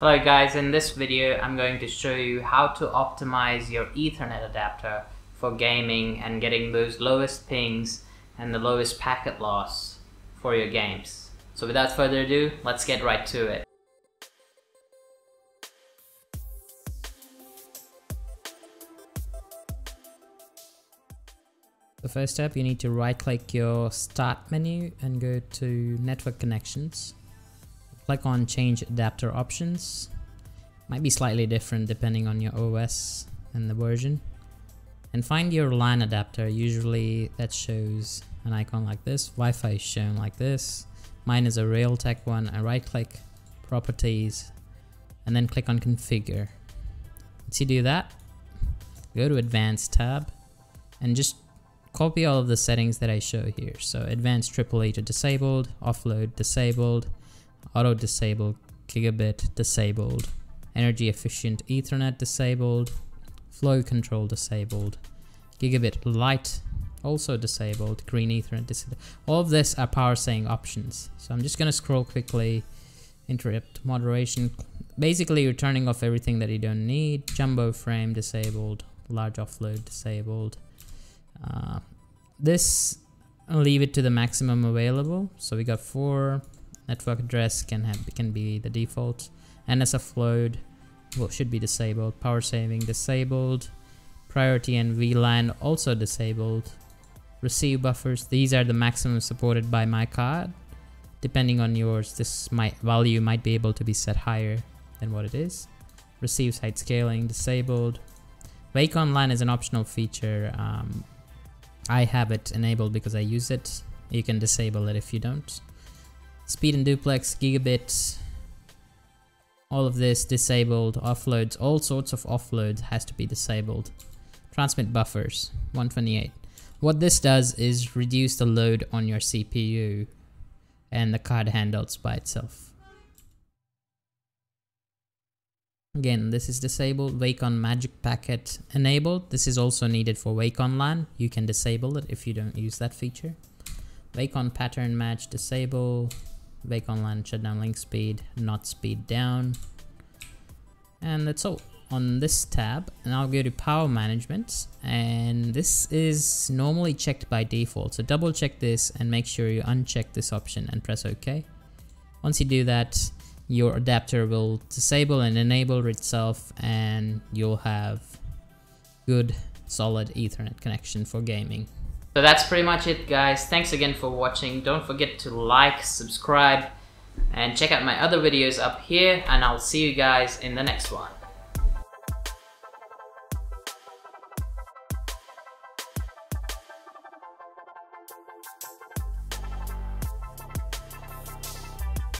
Hello guys, in this video I'm going to show you how to optimize your Ethernet adapter for gaming and getting those lowest pings and the lowest packet loss for your games. So without further ado, let's get right to it. The first step, you need to right click your start menu and go to network connections click on change adapter options. Might be slightly different depending on your OS and the version. And find your LAN adapter. Usually that shows an icon like this. Wi-Fi is shown like this. Mine is a Realtek one. I right click properties and then click on configure. Once you do that go to advanced tab and just copy all of the settings that I show here. So advanced AAA to disabled offload disabled auto disabled, gigabit disabled, energy efficient ethernet disabled, flow control disabled, gigabit lite also disabled, green ethernet disabled. All of this are power saving options. So I'm just gonna scroll quickly, interrupt moderation. Basically you're turning off everything that you don't need. Jumbo frame disabled, large offload disabled. Uh, this leave it to the maximum available. So we got four network address can have can be the default. NS offload well, should be disabled. Power saving disabled. Priority and VLAN also disabled. Receive buffers these are the maximum supported by my card. Depending on yours this might value might be able to be set higher than what it is. Receive side scaling disabled. Wake on LAN is an optional feature. Um, I have it enabled because I use it. You can disable it if you don't Speed and duplex, gigabit, all of this disabled, offloads, all sorts of offloads has to be disabled. Transmit buffers, 128. What this does is reduce the load on your CPU and the card handles by itself. Again, this is disabled. Wake on magic packet enabled. This is also needed for Wake on LAN. You can disable it if you don't use that feature. Wake on pattern match disable. Wake on LAN, shutdown link speed, not speed down. And that's all on this tab. And I'll go to power management. And this is normally checked by default. So double check this and make sure you uncheck this option and press ok. Once you do that your adapter will disable and enable itself and you'll have good solid ethernet connection for gaming so that's pretty much it guys. Thanks again for watching. Don't forget to like, subscribe, and check out my other videos up here. And I'll see you guys in the next one.